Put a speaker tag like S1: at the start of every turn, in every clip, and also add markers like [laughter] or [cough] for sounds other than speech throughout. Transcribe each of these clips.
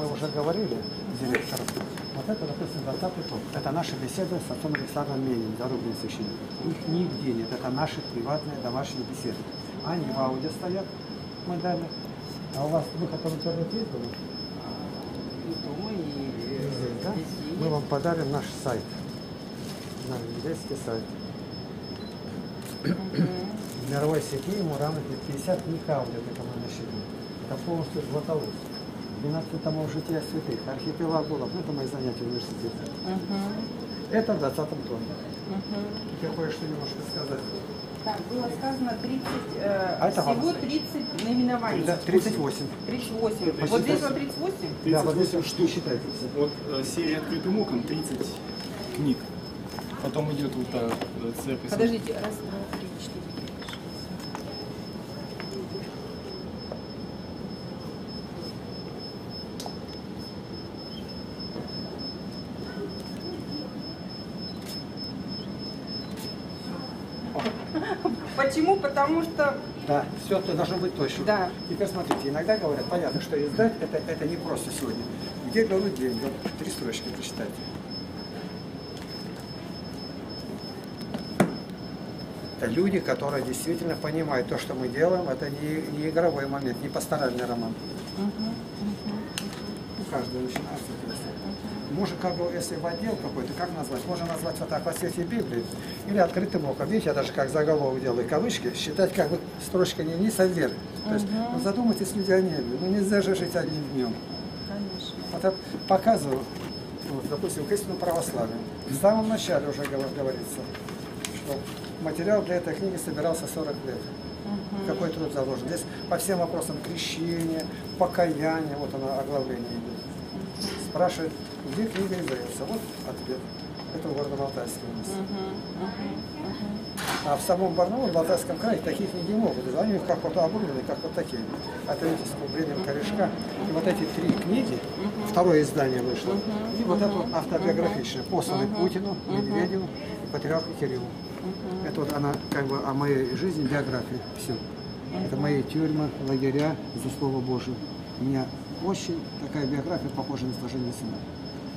S1: уже говорили директору. Вот это, допустим, 20 том. Это наши беседы с отцом Александром Мининым, зарубленным священником. Их нигде нет. Это наши приватные домашние беседы. Они в аудио стоят, мы дали. А у вас выход в интернет есть?
S2: И дома, и
S1: Здесь, да? Мы вам подарим наш сайт. Наш еврейский сайт. В мировой сети ему равно 50 книг аудио, только мы насчитали. Это полностью златоуст. 12 томов жития святых, архипелаг Гулов. Ну, это мои занятия в университете.
S2: Мгм.
S1: Это в 20 томе.
S2: Мгм.
S1: Я кое-что немножко сказать.
S2: Так, было сказано 30, э,
S1: А
S2: всего
S1: сказать?
S2: 30 наименований.
S1: Да, 38.
S2: 38.
S3: Это
S2: Вот здесь вот 38?
S1: Да, вот
S3: 38
S1: здесь
S3: штук.
S1: считайте.
S3: Вот э, серия «Открытым оком» 30 книг. Потом идет вот та э, церковь.
S2: Подождите, раз, два, три, [laughs] Почему? Потому что
S1: Да, все это должно быть точно.
S2: Да.
S1: Теперь смотрите, иногда говорят, понятно, что издать это, это не просто сегодня. Где берут деньги? Три строчки прочитайте. Это люди, которые действительно понимают то, что мы делаем, это не, не игровой момент, не пасторальный роман. У каждого начинается интересно. Может, как бы, если в отдел какой-то, как назвать? Можно назвать вот так, во свете Библии или открытым оком. Видите, я даже как заголовок делаю кавычки, считать как бы строчка не вниз, а вверх. То есть, ну, задумайтесь, люди, о небе. Ну, нельзя же жить одним днем.
S2: Конечно.
S1: Вот я показываю, вот, допустим, к истинному православию. В самом начале уже говор- говорится, что материал для этой книги собирался 40 лет. Какой труд заложен. Здесь по всем вопросам крещения, покаяния, вот оно оглавление идет. Спрашивает, где книга издается? Вот ответ. Это в Горно-Алтайске у нас. А в самом Барнауле, в Алтайском крае, таких книги не могут. Они как вот обрублены, как вот такие. Видите, с углублением корешка. И вот эти три книги, второе издание вышло. И вот это вот автобиографичное, посланы Путину, Медведеву и патриарху Кириллу. Это вот она как бы о моей жизни, биографии. Все. Это мои тюрьмы, лагеря, за слово Божие. У меня очень такая биография похожа на сложение сына.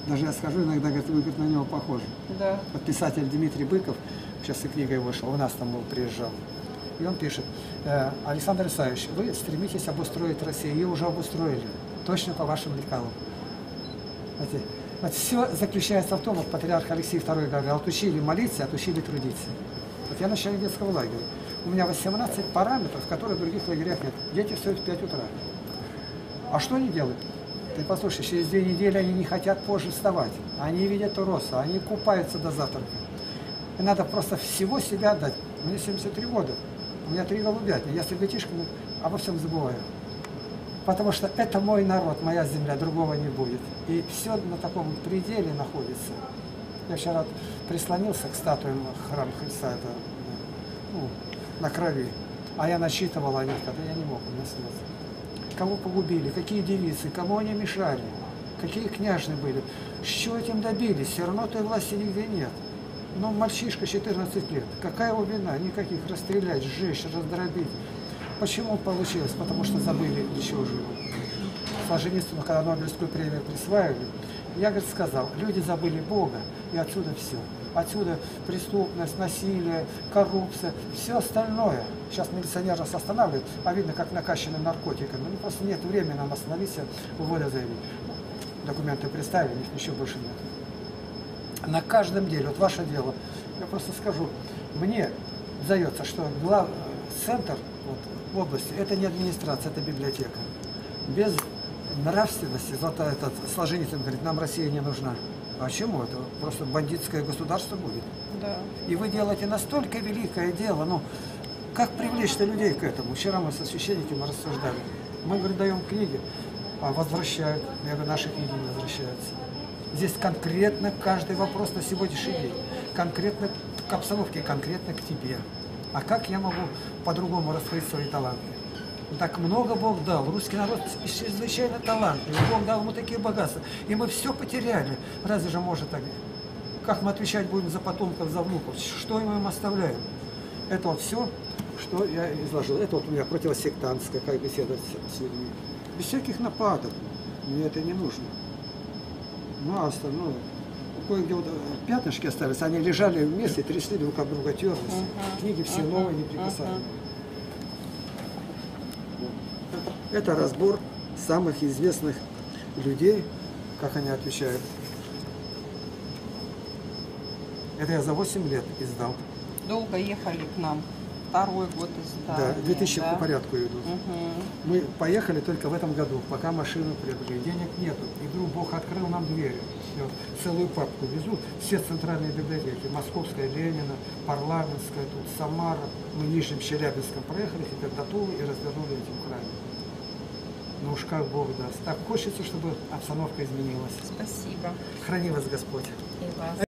S1: Даже я скажу, иногда говорят, вы говорит, на него похожи.
S2: Да.
S1: Вот писатель Дмитрий Быков, сейчас и книгой вышла, у нас там был, приезжал. И он пишет, «Э, Александр Исаевич, вы стремитесь обустроить Россию, ее уже обустроили, точно по вашим лекалам. Вот все заключается в том, вот патриарх Алексей II говорил, отучили молиться, отучили трудиться. Вот я начальник детского лагеря. У меня 18 параметров, которые в других лагерях нет. Дети встают в 5 утра. А что они делают? Ты послушай, через две недели они не хотят позже вставать. Они видят роса, они купаются до завтрака. И надо просто всего себя отдать. Мне 73 года, у меня три голубятни. Я с ребятишками обо всем забываю. Потому что это мой народ, моя земля, другого не будет. И все на таком пределе находится. Я вчера прислонился к статуям храма Христа, это, ну, на крови. А я насчитывал о них, когда я не мог, у. Кого погубили, какие девицы, кому они мешали, какие княжны были. Что этим добились? Все равно той власти нигде нет. Ну, мальчишка 14 лет, какая его вина? Никаких расстрелять, сжечь, раздробить. Почему получилось? Потому что забыли, чего живут. Солженицыну, когда Нобелевскую премию присваивали, я, говорит, сказал, люди забыли Бога, и отсюда все. Отсюда преступность, насилие, коррупция, все остальное. Сейчас милиционер нас останавливает, а видно, как накачаны наркотиками. Ну, просто нет времени нам остановиться, уволя заявить. Документы представили, у них ничего больше нет. На каждом деле, вот ваше дело, я просто скажу, мне дается, что глав, центр вот, области, это не администрация, это библиотека. Без нравственности, этот Солженицын говорит, нам Россия не нужна. А чему это? Просто бандитское государство будет.
S2: Да.
S1: И вы делаете настолько великое дело, ну, как привлечь-то людей к этому? Вчера мы со священниками рассуждали. Мы, говорит, даем книги, а возвращают. Я говорю, наши книги не возвращаются. Здесь конкретно каждый вопрос на сегодняшний день. Конкретно к обстановке, конкретно к тебе. А как я могу по-другому раскрыть свои таланты? Так много Бог дал. Русский народ чрезвычайно талантливый. Бог дал ему такие богатства. И мы все потеряли. Разве же может так? Как мы отвечать будем за потомков, за внуков? Что мы им оставляем? Это вот все, что я изложил. Это вот у меня противосектантская, как беседа с людьми. Без всяких нападок. Мне это не нужно. Ну, а остальное... Кое-где вот э, пятнышки остались, они лежали вместе, трясли друг об друга, терлись.
S2: Мгм.
S1: Книги все
S2: Мгм.
S1: новые, неприкасаемые. Это разбор самых известных людей, как они отвечают. Это я за 8 лет издал.
S2: Долго ехали к нам. Второй год
S1: Да,
S2: издания.
S1: 2000
S2: да?
S1: по порядку идут.
S2: Мгм.
S1: Мы поехали только в этом году, пока машину приобрели. Денег нету. И вдруг Бог открыл нам двери. Вот целую папку везу, все центральные библиотеки. Московская, Ленина, Парламентская, тут Самара. Мы Нижним Челябинском проехали, теперь до Тулы и развернули этим краем. Ну уж как Бог даст. Так хочется, чтобы обстановка изменилась.
S2: Спасибо.
S1: Храни вас Господь.
S2: И вас.